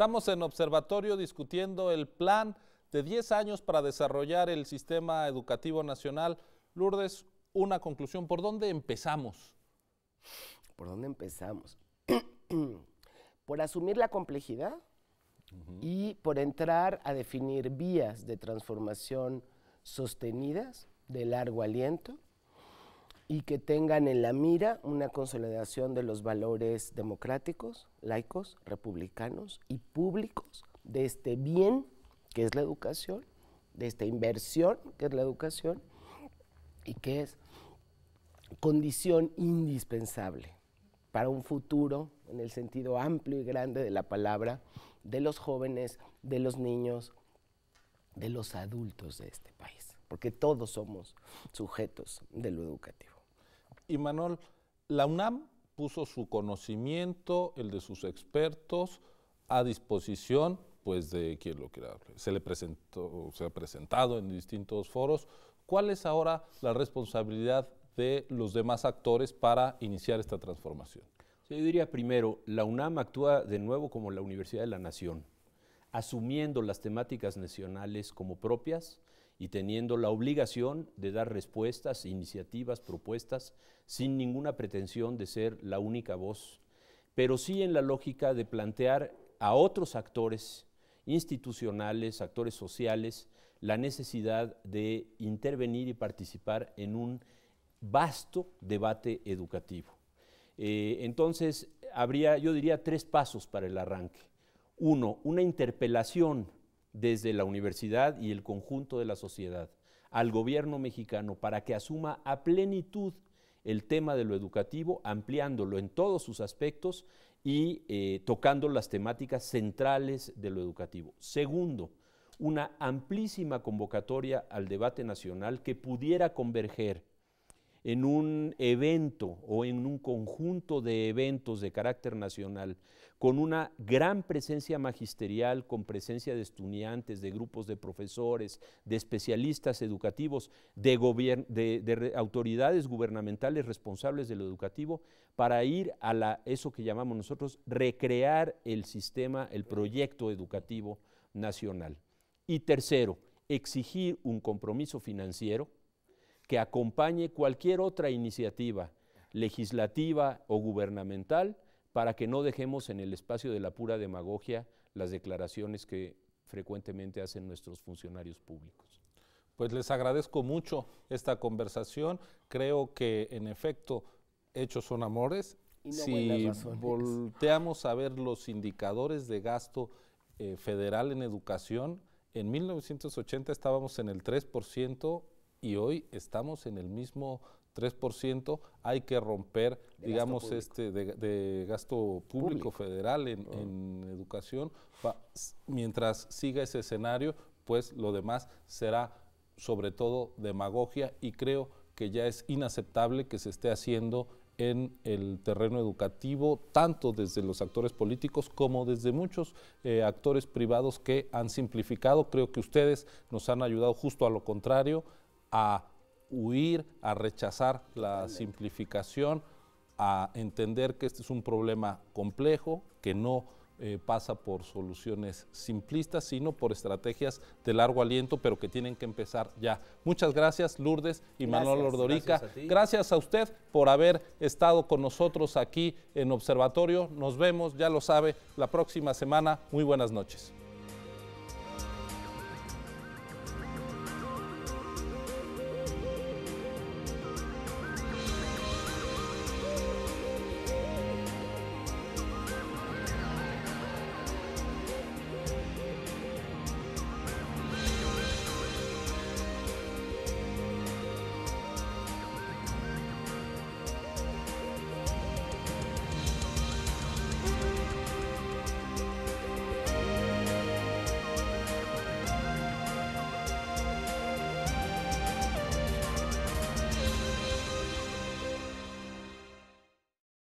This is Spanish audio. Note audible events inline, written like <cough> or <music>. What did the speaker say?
Estamos en observatorio discutiendo el plan de 10 años para desarrollar el sistema educativo nacional. Lourdes, una conclusión, ¿por dónde empezamos? ¿Por dónde empezamos? <clears throat> por asumir la complejidad y por entrar a definir vías de transformación sostenidas de largo aliento y que tengan en la mira una consolidación de los valores democráticos, laicos, republicanos y públicos de este bien que es la educación, de esta inversión que es la educación y que es condición indispensable para un futuro en el sentido amplio y grande de la palabra de los jóvenes, de los niños, de los adultos de este país, porque todos somos sujetos de lo educativo. Y Manuel, la UNAM puso su conocimiento, el de sus expertos, a disposición pues de quien lo quiera. Se le presentó, se ha presentado en distintos foros. ¿Cuál es ahora la responsabilidad de los demás actores para iniciar esta transformación? yo diría primero, la UNAM actúa de nuevo como la Universidad de la Nación, asumiendo las temáticas nacionales como propias y teniendo la obligación de dar respuestas, iniciativas, propuestas, sin ninguna pretensión de ser la única voz, pero sí en la lógica de plantear a otros actores institucionales, actores sociales, la necesidad de intervenir y participar en un vasto debate educativo. Eh, entonces, habría, yo diría, tres pasos para el arranque. Uno, una interpelación desde la universidad y el conjunto de la sociedad al gobierno mexicano para que asuma a plenitud el tema de lo educativo, ampliándolo en todos sus aspectos y eh, tocando las temáticas centrales de lo educativo. Segundo, una amplísima convocatoria al debate nacional que pudiera converger en un evento o en un conjunto de eventos de carácter nacional, con una gran presencia magisterial, con presencia de estudiantes, de grupos de profesores, de especialistas educativos, de, autoridades gubernamentales responsables de lo educativo, para ir a eso que llamamos nosotros recrear el sistema, el proyecto educativo nacional. Y tercero, exigir un compromiso financiero, que acompañe cualquier otra iniciativa legislativa o gubernamental para que no dejemos en el espacio de la pura demagogia las declaraciones que frecuentemente hacen nuestros funcionarios públicos. Pues les agradezco mucho esta conversación. Creo que en efecto hechos son amores. si volteamos a ver los indicadores de gasto eh, federal en educación, en 1980 estábamos en el 3%, y hoy estamos en el mismo 3%, hay que romper, digamos, este de, gasto público, federal en, en educación. mientras siga ese escenario, pues lo demás será sobre todo demagogia y creo que ya es inaceptable que se esté haciendo en el terreno educativo, tanto desde los actores políticos como desde muchos eh, actores privados que han simplificado. Creo que ustedes nos han ayudado justo a lo contrario, a huir, a rechazar la simplificación, a entender que este es un problema complejo, que no eh, pasa por soluciones simplistas, sino por estrategias de largo aliento, pero que tienen que empezar ya. Muchas gracias, Lourdes y Manuel Ordorica. Gracias gracias a usted por haber estado con nosotros aquí en Observatorio. Nos vemos, ya lo sabe, la próxima semana. Muy buenas noches.